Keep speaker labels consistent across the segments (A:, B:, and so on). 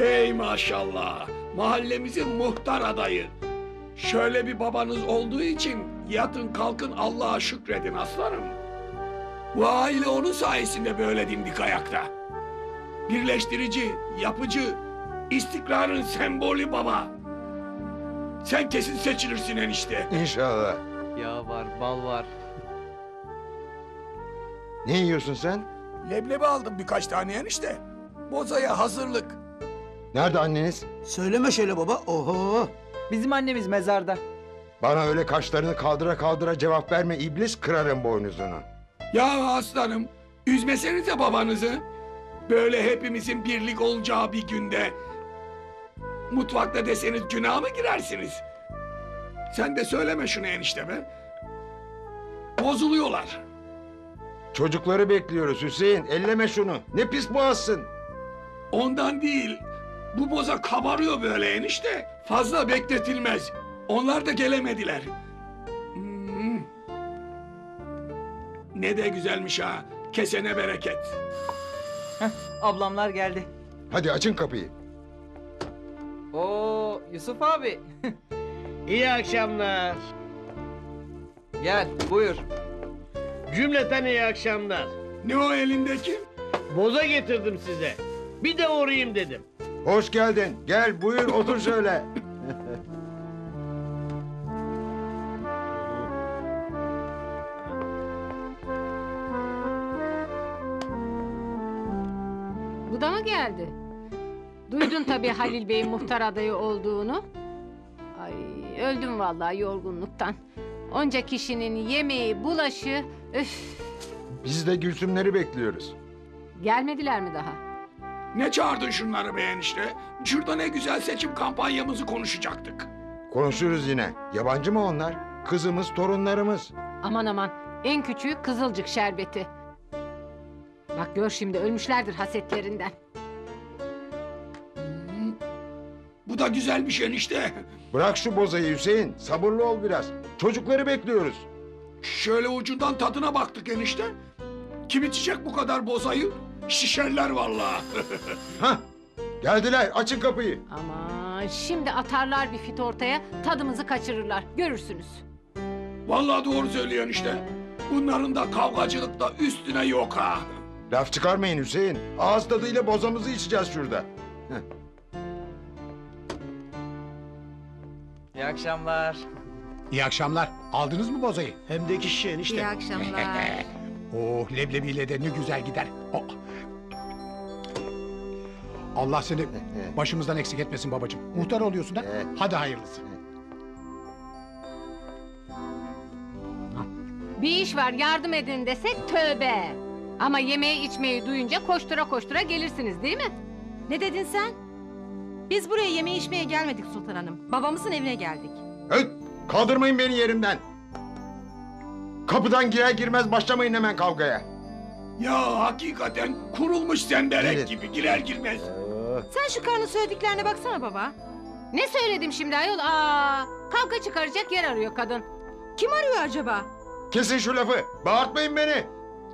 A: Hey maşallah. Mahallemizin muhtar adayı. Şöyle bir babanız olduğu için yatın kalkın Allah'a şükredin aslanım. Bu aile onun sayesinde böyle dimdik ayakta. Birleştirici, yapıcı, istikrarın sembolü baba. Sen kesin seçilirsin enişte.
B: İnşallah.
C: Yağ var, bal var.
B: Ne yiyorsun sen?
A: Leblebi aldım birkaç tane enişte. Bozaya hazırlık.
B: Nerede anneniz?
D: Söyleme şöyle baba. Oho.
C: Bizim annemiz mezarda.
B: Bana öyle kaşlarını kaldıra kaldıra cevap verme iblis kırarım boynuzunu.
A: Ya aslanım, üzmesenize babanızı. Böyle hepimizin birlik olacağı bir günde... ...mutfakta deseniz günah mı girersiniz? Sen de söyleme şunu enişte be. Bozuluyorlar.
B: Çocukları bekliyoruz Hüseyin. Elleme şunu. Ne pis boğazsın.
A: Ondan değil. Bu boza kabarıyor böyle enişte. Fazla bekletilmez. Onlar da gelemediler. Hmm. Ne de güzelmiş ha. Kesene bereket.
C: Ablamlar geldi.
B: Hadi açın kapıyı.
C: Oo, Yusuf abi.
E: İyi akşamlar.
C: Gel, buyur.
E: Cümleten iyi akşamlar.
A: Ne o elindeki?
E: Boza getirdim size. Bir de uğrayayım dedim.
B: Hoş geldin. Gel buyur otur şöyle.
F: Bu da mı geldi? Duydun tabii Halil Bey'in muhtar adayı olduğunu. Ay öldüm vallahi yorgunluktan. Onca kişinin yemeği, bulaşı... Üf,
B: Biz de Gülsümleri bekliyoruz.
F: gelmediler mi daha?
A: Ne çağırdın şunları be enişte? Şurada ne güzel seçim kampanyamızı konuşacaktık.
B: Konuşuruz yine. Yabancı mı onlar? Kızımız, torunlarımız.
F: Aman aman en küçüğü kızılcık şerbeti. Bak gör şimdi ölmüşlerdir hasetlerinden.
A: Bu da güzelmiş enişte.
B: Bırak şu bozayı Hüseyin. Sabırlı ol biraz. Çocukları bekliyoruz.
A: Şöyle ucundan tadına baktık enişte. Kim içecek bu kadar bozayı? Şişerler vallahi.
B: Hah. Geldiler. Açın kapıyı.
F: Aman şimdi atarlar bir fit ortaya tadımızı kaçırırlar görürsünüz.
A: vallahi doğru söylüyor enişte. Bunların da kavgacılıkta üstüne yok ha.
B: Laf çıkarmayın Hüseyin. Ağız tadıyla bozamızı içeceğiz şurada.
C: İyi akşamlar.
G: İyi akşamlar. Aldınız mı bozayı?
D: Hem de iki şişe enişte.
F: akşamlar.
G: Oh leblebiyle de ne güzel gider. Oh. Allah seni başımızdan eksik etmesin babacığım. Muhtar oluyorsun ha? Hadi hayırlısı.
F: Bir iş var yardım edin desek tövbe. Ama yemeği içmeyi duyunca koştura koştura gelirsiniz değil mi?
H: Ne dedin sen? Biz buraya yeme içmeye gelmedik Sultan Hanım. Babamızın evine geldik.
B: Öt! Kaldırmayın beni yerimden. Kapıdan girer girmez başlamayın hemen kavgaya.
A: Ya hakikaten kurulmuş senderek
B: Evet.
A: gibi girer girmez.
H: Sen şu karnın söylediklerine baksana baba.
F: Ne söyledim şimdi ayol? Aa, kavga çıkaracak yer arıyor kadın.
H: Kim arıyor acaba?
B: Kesin şu lafı. Bağırtmayın beni.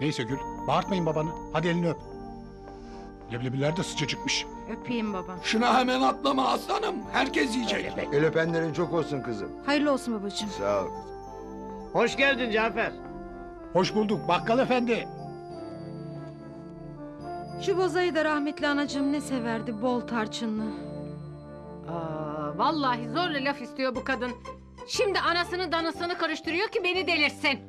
G: Neyse Gül. Bağırtmayın babanı. Hadi elini öp. Leblebiler de sıcacıkmış.
H: Öpeyim baba.
A: Şuna hemen atlama aslanım. Herkes yiyecek.
B: El öpenlerin çok olsun kızım.
H: Hayırlı olsun babacığım.
B: Sağ ol kızım.
E: Hoş geldin Cafer.
G: Hoş bulduk bakkal efendi.
H: Şu bozayı da rahmetli anacığım ne severdi bol tarçınlı.
F: Aa, vallahi zorla laf istiyor bu kadın. Şimdi anasını danısını karıştırıyor ki beni delirsin.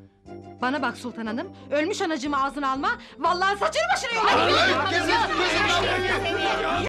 H: Bana bak Sultan Hanım. Ölmüş anacığımı ağzına alma. Vallahi saçını başını yolarım.